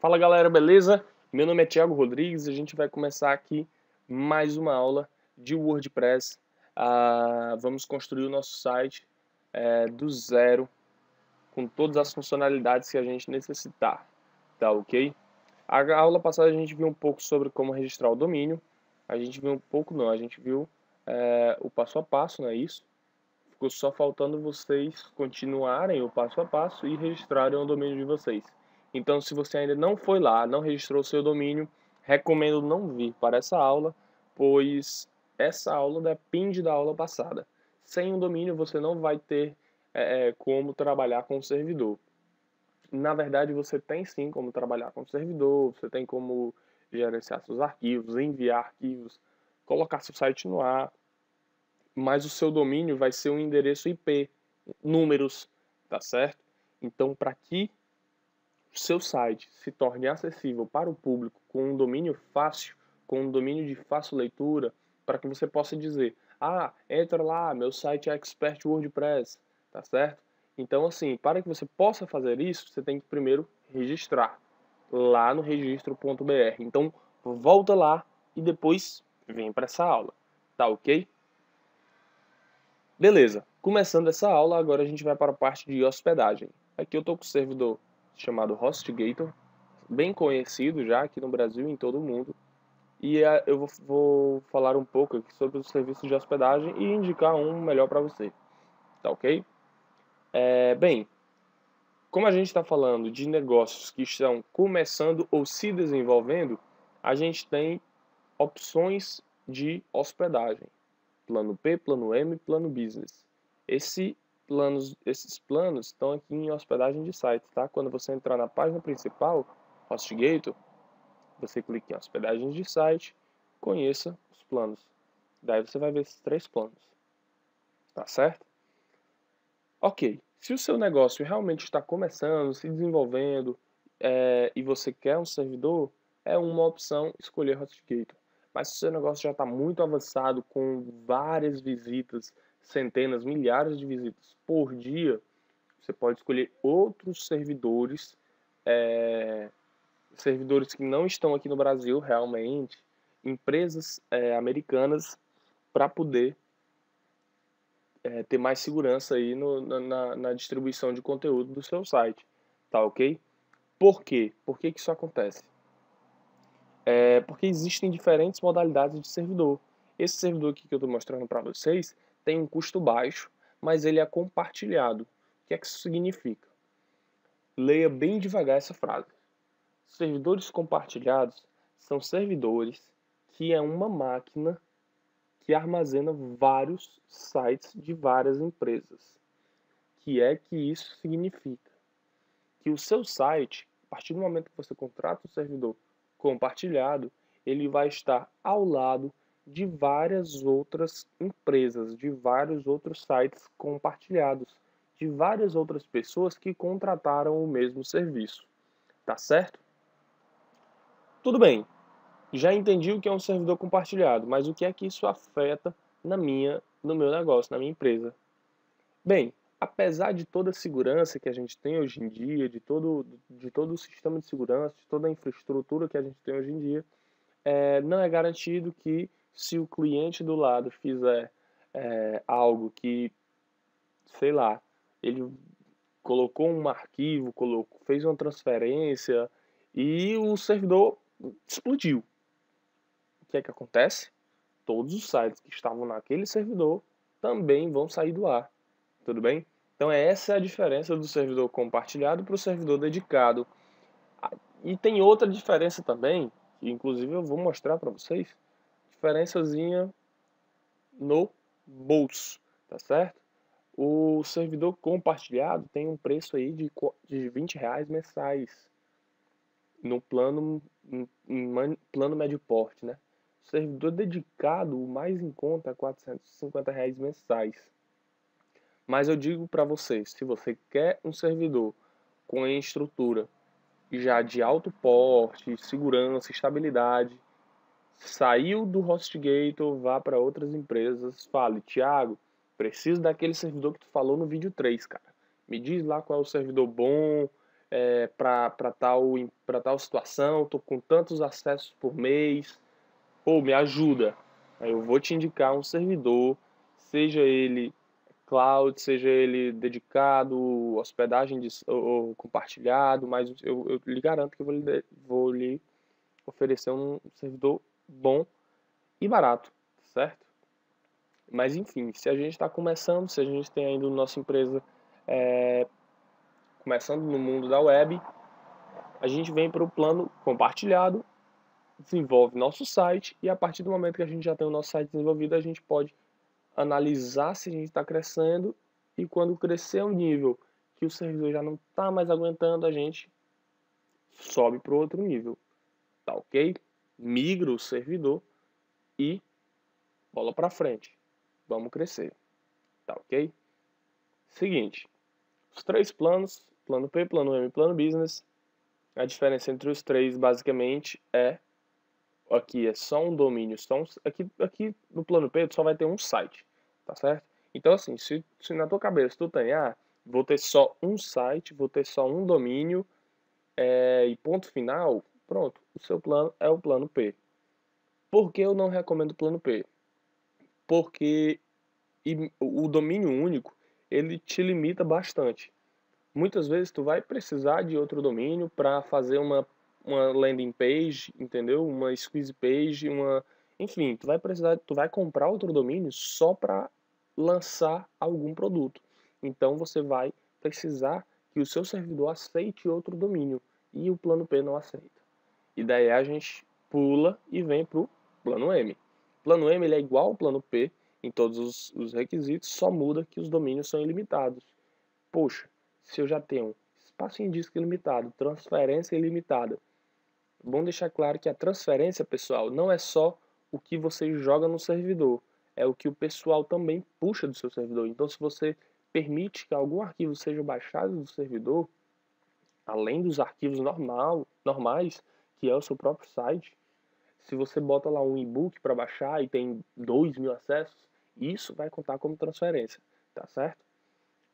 Fala galera, beleza? Meu nome é Thiago Rodrigues e a gente vai começar aqui mais uma aula de WordPress. Ah, vamos construir o nosso site é, do zero, com todas as funcionalidades que a gente necessitar, tá ok? A aula passada a gente viu um pouco sobre como registrar o domínio, a gente viu um pouco não, a gente viu é, o passo a passo, não é isso? Ficou só faltando vocês continuarem o passo a passo e registrarem o domínio de vocês. Então, se você ainda não foi lá, não registrou seu domínio, recomendo não vir para essa aula, pois essa aula depende da aula passada. Sem um domínio, você não vai ter é, é, como trabalhar com o servidor. Na verdade, você tem sim como trabalhar com o servidor, você tem como gerenciar seus arquivos, enviar arquivos, colocar seu site no ar, mas o seu domínio vai ser um endereço IP, números, tá certo? Então, para que seu site se torne acessível para o público com um domínio fácil, com um domínio de fácil leitura, para que você possa dizer: "Ah, entra lá, meu site é Expert WordPress", tá certo? Então, assim, para que você possa fazer isso, você tem que primeiro registrar lá no registro.br. Então, volta lá e depois vem para essa aula, tá ok? Beleza, começando essa aula, agora a gente vai para a parte de hospedagem. Aqui eu estou com o servidor chamado HostGator, bem conhecido já aqui no Brasil e em todo o mundo. E é, eu vou falar um pouco sobre os serviços de hospedagem e indicar um melhor para você. Tá ok? É, bem, como a gente está falando de negócios que estão começando ou se desenvolvendo, a gente tem opções de hospedagem. Plano P, plano M, plano Business. Esse planos, esses planos estão aqui em hospedagem de sites, tá? Quando você entrar na página principal, HostGator, você clica em hospedagem de site, conheça os planos. Daí você vai ver esses três planos. Tá certo? Ok. Se o seu negócio realmente está começando, se desenvolvendo é, e você quer um servidor, é uma opção escolher HostGator. Mas se o seu negócio já está muito avançado, com várias visitas, centenas, milhares de visitas por dia, você pode escolher outros servidores, é, servidores que não estão aqui no Brasil realmente, empresas é, americanas, para poder é, ter mais segurança aí no, na, na, distribuição de conteúdo do seu site, tá ok? Por quê? Por que, que isso acontece? É porque existem diferentes modalidades de servidor. Esse servidor aqui que eu estou mostrando para vocês, tem um custo baixo, mas ele é compartilhado. O que é que isso significa? Leia bem devagar essa frase. Servidores compartilhados são servidores que é uma máquina que armazena vários sites de várias empresas. Que é que isso significa? Que o seu site, a partir do momento que você contrata o servidor compartilhado, ele vai estar ao lado de várias outras empresas, de vários outros sites compartilhados, de várias outras pessoas que contrataram o mesmo serviço. Tá certo? Tudo bem. Já entendi o que é um servidor compartilhado, mas o que é que isso afeta na minha, no meu negócio, na minha empresa? Bem, apesar de toda a segurança que a gente tem hoje em dia, de todo, de todo o sistema de segurança, de toda a infraestrutura que a gente tem hoje em dia, é, não é garantido que se o cliente do lado fizer é, algo que, sei lá, ele colocou um arquivo, colocou, fez uma transferência e o servidor explodiu. O que é que acontece? Todos os sites que estavam naquele servidor também vão sair do ar. Tudo bem? Então essa é a diferença do servidor compartilhado para o servidor dedicado. Ah, e tem outra diferença também, que inclusive eu vou mostrar para vocês diferençazinha no bolso, tá certo? O servidor compartilhado tem um preço aí de, de 20 reais mensais no plano, plano médio porte, né? O servidor dedicado, o mais em conta, é 450 reais mensais. Mas eu digo para vocês, se você quer um servidor com estrutura já de alto porte, segurança, estabilidade, saiu do HostGator, vá para outras empresas, fale, Thiago, preciso daquele servidor que tu falou no vídeo 3, cara. Me diz lá qual é o servidor bom, é, para tal, tal situação, estou com tantos acessos por mês, ou me ajuda. Eu vou te indicar um servidor, seja ele cloud, seja ele dedicado, hospedagem de, ou, ou compartilhado, mas eu, eu, lhe garanto que eu vou lhe, vou lhe oferecer um servidor bom e barato, certo? Mas enfim, se a gente está começando, se a gente tem ainda nossa empresa é, começando no mundo da web, a gente vem para o plano compartilhado, desenvolve nosso site e a partir do momento que a gente já tem o nosso site desenvolvido, a gente pode analisar se a gente está crescendo e quando crescer o nível que o servidor já não está mais aguentando, a gente sobe para outro nível, tá ok? Migra o servidor e bola para frente. Vamos crescer, tá ok? Seguinte, os três planos plano P, plano M plano Business. A diferença entre os três, basicamente, é aqui é só um domínio, só um, aqui, aqui no plano P só vai ter um site, tá certo? Então, assim, se, se na tua cabeça tu tem, ah, vou ter só um site, vou ter só um domínio é, e ponto final, pronto, o seu plano é o plano P. Por que eu não recomendo o plano P? Porque o domínio único, ele te limita bastante muitas vezes tu vai precisar de outro domínio para fazer uma, uma landing page, entendeu? Uma squeeze page, uma, enfim, tu vai precisar, tu vai comprar outro domínio só para lançar algum produto. Então você vai precisar que o seu servidor aceite outro domínio e o plano P não aceita. E daí a gente pula e vem para o plano M. O plano M ele é igual ao plano P em todos os, os requisitos, só muda que os domínios são ilimitados. Poxa, se eu já tenho espaço em disco ilimitado, transferência ilimitada. Bom deixar claro que a transferência, pessoal, não é só o que você joga no servidor, é o que o pessoal também puxa do seu servidor. Então, se você permite que algum arquivo seja baixado do servidor, além dos arquivos normal, normais, que é o seu próprio site, se você bota lá um e-book para baixar e tem 2 mil acessos, isso vai contar como transferência, tá certo?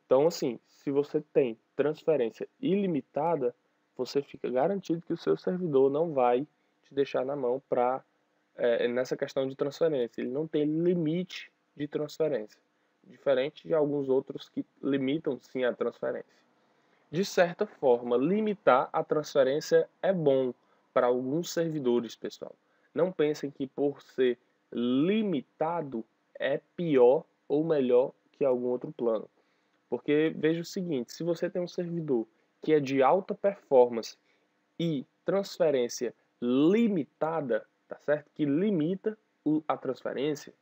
Então, assim, se você tem transferência ilimitada, você fica garantido que o seu servidor não vai te deixar na mão para é, nessa questão de transferência. Ele não tem limite de transferência, diferente de alguns outros que limitam sim a transferência. De certa forma, limitar a transferência é bom para alguns servidores, pessoal. Não pensem que por ser limitado é pior ou melhor que algum outro plano. Porque veja o seguinte, se você tem um servidor que é de alta performance e transferência limitada, tá certo? Que limita a transferência,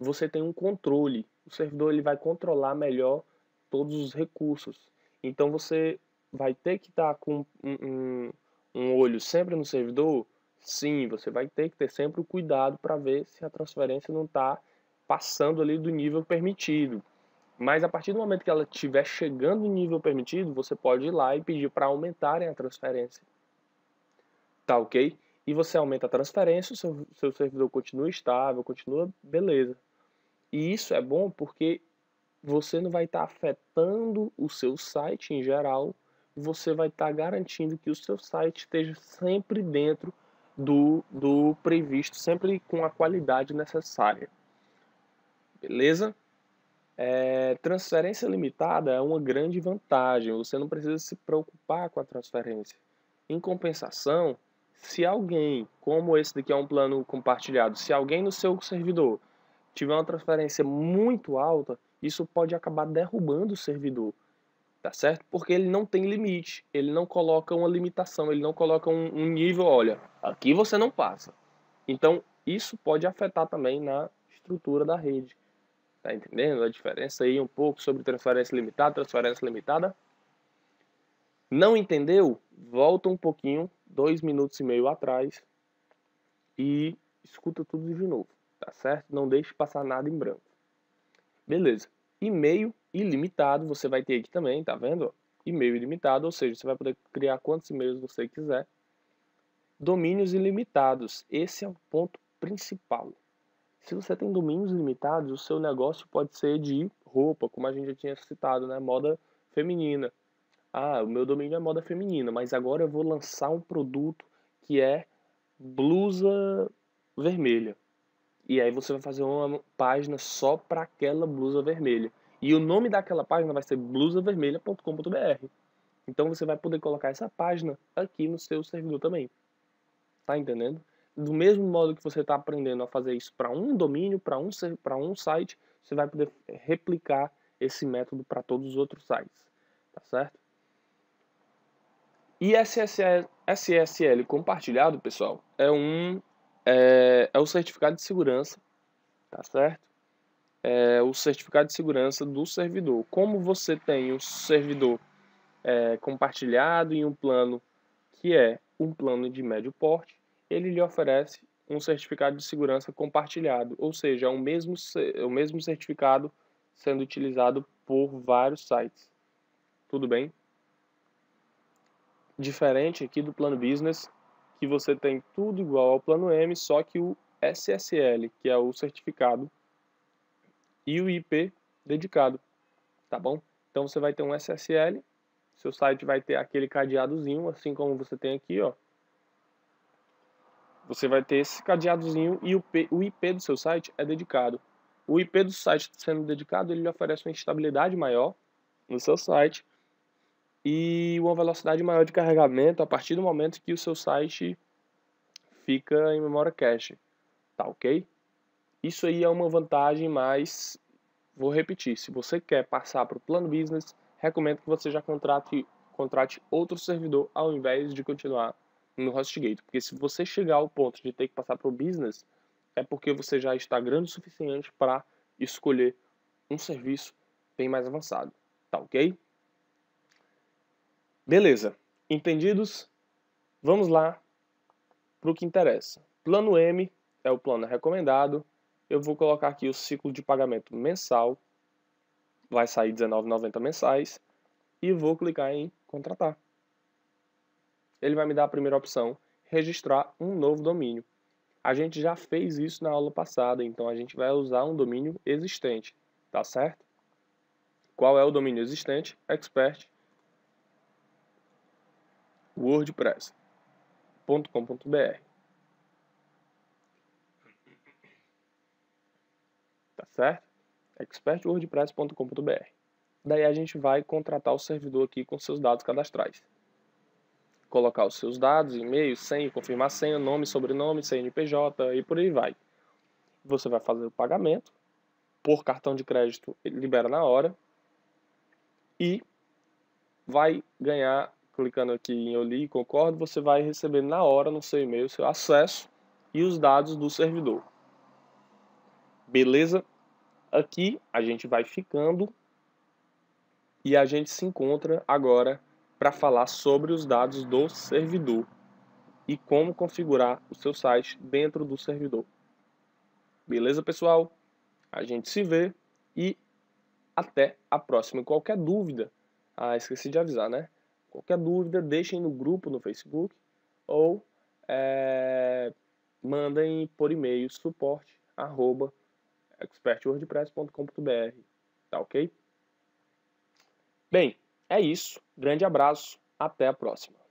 você tem um controle. O servidor ele vai controlar melhor todos os recursos. Então você vai ter que estar com um, um, um olho sempre no servidor? Sim, você vai ter que ter sempre o cuidado para ver se a transferência não está passando ali do nível permitido. Mas a partir do momento que ela estiver chegando no nível permitido, você pode ir lá e pedir para aumentarem a transferência. Tá ok? E você aumenta a transferência, o seu, seu servidor continua estável, continua beleza. E isso é bom porque você não vai estar tá afetando o seu site em geral, você vai estar tá garantindo que o seu site esteja sempre dentro do, do previsto, sempre com a qualidade necessária. Beleza? É, transferência limitada é uma grande vantagem, você não precisa se preocupar com a transferência. Em compensação, se alguém, como esse daqui é um plano compartilhado, se alguém no seu servidor tiver uma transferência muito alta, isso pode acabar derrubando o servidor, tá certo? Porque ele não tem limite, ele não coloca uma limitação, ele não coloca um, um nível, olha, aqui você não passa. Então, isso pode afetar também na estrutura da rede. Tá entendendo a diferença aí um pouco sobre transferência limitada, transferência limitada? Não entendeu? Volta um pouquinho, dois minutos e meio atrás e escuta tudo de novo, tá certo? Não deixe passar nada em branco. Beleza. E-mail ilimitado você vai ter aqui também, tá vendo? E-mail ilimitado, ou seja, você vai poder criar quantos e-mails você quiser. Domínios ilimitados, esse é o ponto principal. Se você tem domínios limitados, o seu negócio pode ser de roupa, como a gente já tinha citado, né? Moda feminina. Ah, o meu domínio é moda feminina, mas agora eu vou lançar um produto que é blusa vermelha. E aí você vai fazer uma página só para aquela blusa vermelha. E o nome daquela página vai ser blusavermelha.com.br. Então você vai poder colocar essa página aqui no seu servidor também. Tá entendendo? Do mesmo modo que você está aprendendo a fazer isso para um domínio, para um, um site, você vai poder replicar esse método para todos os outros sites. Tá certo? E SSL, SSL compartilhado, pessoal, é um é, é o certificado de segurança, tá certo? É o certificado de segurança do servidor. Como você tem um servidor é, compartilhado em um plano que é um plano de médio porte, ele lhe oferece um certificado de segurança compartilhado, ou seja, o mesmo, o mesmo certificado sendo utilizado por vários sites. Tudo bem? Diferente aqui do plano business, que você tem tudo igual ao plano M, só que o SSL, que é o certificado, e o IP dedicado, tá bom? Então você vai ter um SSL, seu site vai ter aquele cadeadozinho, assim como você tem aqui, ó. Você vai ter esse cadeadozinho e o, o IP do seu site é dedicado. O IP do site sendo dedicado, ele oferece uma estabilidade maior no seu site e uma velocidade maior de carregamento a partir do momento que o seu site fica em memória cache, tá ok? Isso aí é uma vantagem, mas vou repetir, se você quer passar para o plano business, recomendo que você já contrate, contrate outro servidor ao invés de continuar no HostGator, porque se você chegar ao ponto de ter que passar para o business, é porque você já está grande o suficiente para escolher um serviço bem mais avançado, tá ok? Beleza, entendidos? Vamos lá para o que interessa. Plano M é o plano recomendado. Eu vou colocar aqui o ciclo de pagamento mensal. Vai sair R$19,90 mensais. E vou clicar em contratar. Ele vai me dar a primeira opção, registrar um novo domínio. A gente já fez isso na aula passada, então a gente vai usar um domínio existente, tá certo? Qual é o domínio existente? Expert wordpress.com.br. certo? expertwordpress.com.br. Daí a gente vai contratar o servidor aqui com seus dados cadastrais. Colocar os seus dados, e-mail, senha, confirmar senha, nome, sobrenome, CNPJ e por aí vai. Você vai fazer o pagamento por cartão de crédito, libera na hora e vai ganhar clicando aqui em eu li e concordo, você vai receber na hora no seu e-mail seu acesso e os dados do servidor. Beleza? Aqui a gente vai ficando e a gente se encontra agora para falar sobre os dados do servidor e como configurar o seu site dentro do servidor. Beleza, pessoal? A gente se vê e até a próxima. Qualquer dúvida, ah, esqueci de avisar, né? Qualquer dúvida, deixem no grupo no Facebook ou é, mandem por e-mail suporte arroba expertwordpress.com.br. Tá ok? Bem, é isso. Grande abraço. Até a próxima.